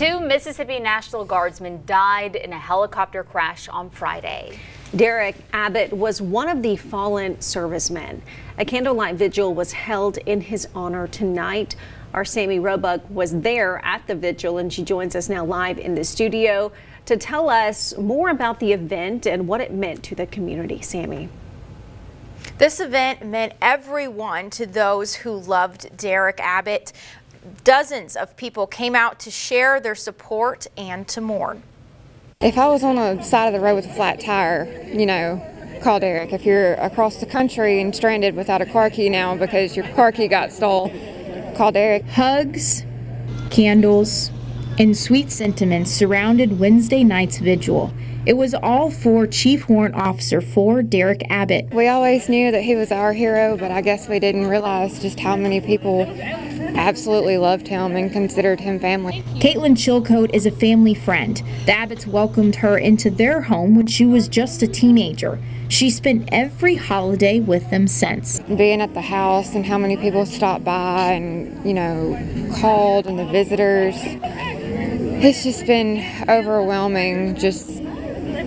Two Mississippi National Guardsmen died in a helicopter crash on Friday. Derek Abbott was one of the fallen servicemen. A candlelight vigil was held in his honor tonight. Our Sammy Roebuck was there at the vigil and she joins us now live in the studio to tell us more about the event and what it meant to the community. Sammy. This event meant everyone to those who loved Derek Abbott. Dozens of people came out to share their support and to mourn. If I was on the side of the road with a flat tire, you know, call Derek. If you're across the country and stranded without a car key now because your car key got stole, call Derek. Hugs, candles, and sweet sentiments surrounded Wednesday night's vigil. It was all for Chief Warrant Officer 4 Derek Abbott. We always knew that he was our hero, but I guess we didn't realize just how many people absolutely loved him and considered him family. Caitlin Chilcote is a family friend. The Abbotts welcomed her into their home when she was just a teenager. She spent every holiday with them since. Being at the house and how many people stopped by and, you know, called and the visitors. It's just been overwhelming just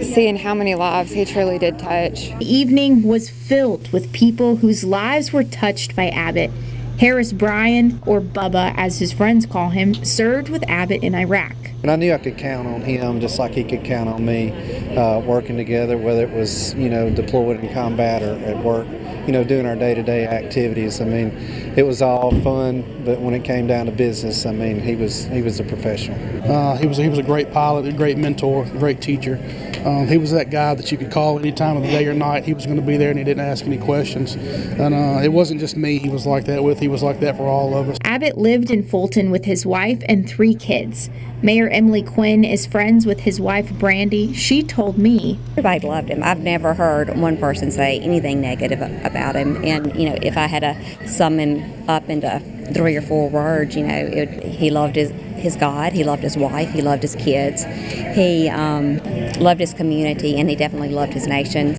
seeing how many lives he truly did touch. The evening was filled with people whose lives were touched by Abbott. Harris Bryan, or Bubba as his friends call him, served with Abbott in Iraq. And I knew I could count on him just like he could count on me, uh, working together, whether it was, you know, deployed in combat or at work, you know, doing our day to day activities. I mean, it was all fun, but when it came down to business, I mean, he was he was a professional. Uh, he was he was a great pilot, a great mentor, a great teacher. Um, he was that guy that you could call any time of the day or night. He was going to be there, and he didn't ask any questions. And uh, it wasn't just me. He was like that with. He was like that for all of us. Abbott lived in Fulton with his wife and three kids. Mayor Emily Quinn is friends with his wife Brandy. She told me everybody loved him. I've never heard one person say anything negative about him. And you know, if I had to sum him up into three or four words, you know, it, he loved his his God, he loved his wife, he loved his kids, he um, loved his community, and he definitely loved his nation.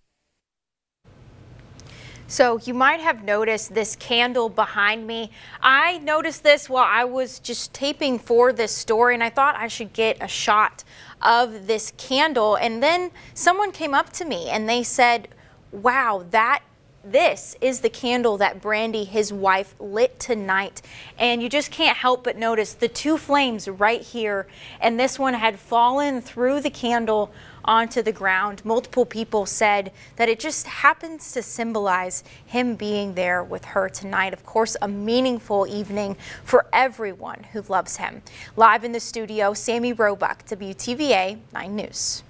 So you might have noticed this candle behind me. I noticed this while I was just taping for this story and I thought I should get a shot of this candle. And then someone came up to me and they said, wow, that this is the candle that Brandy, his wife, lit tonight. And you just can't help but notice the two flames right here. And this one had fallen through the candle onto the ground. Multiple people said that it just happens to symbolize him being there with her tonight. Of course, a meaningful evening for everyone who loves him. Live in the studio, Sammy Roebuck, WTVA 9 News.